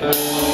Whoa.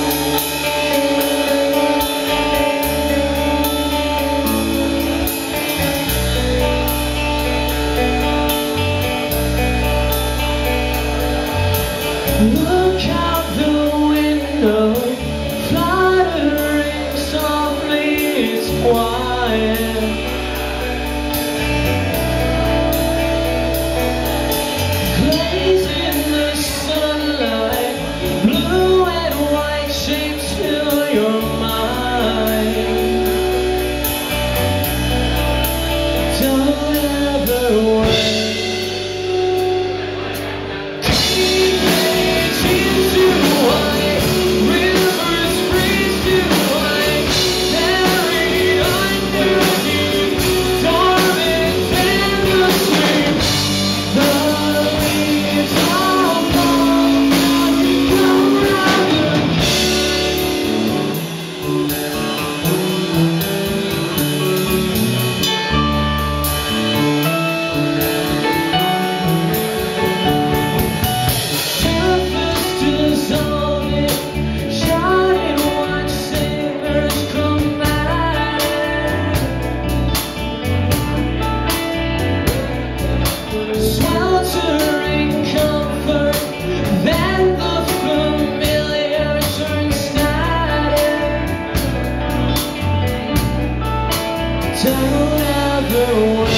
don't ever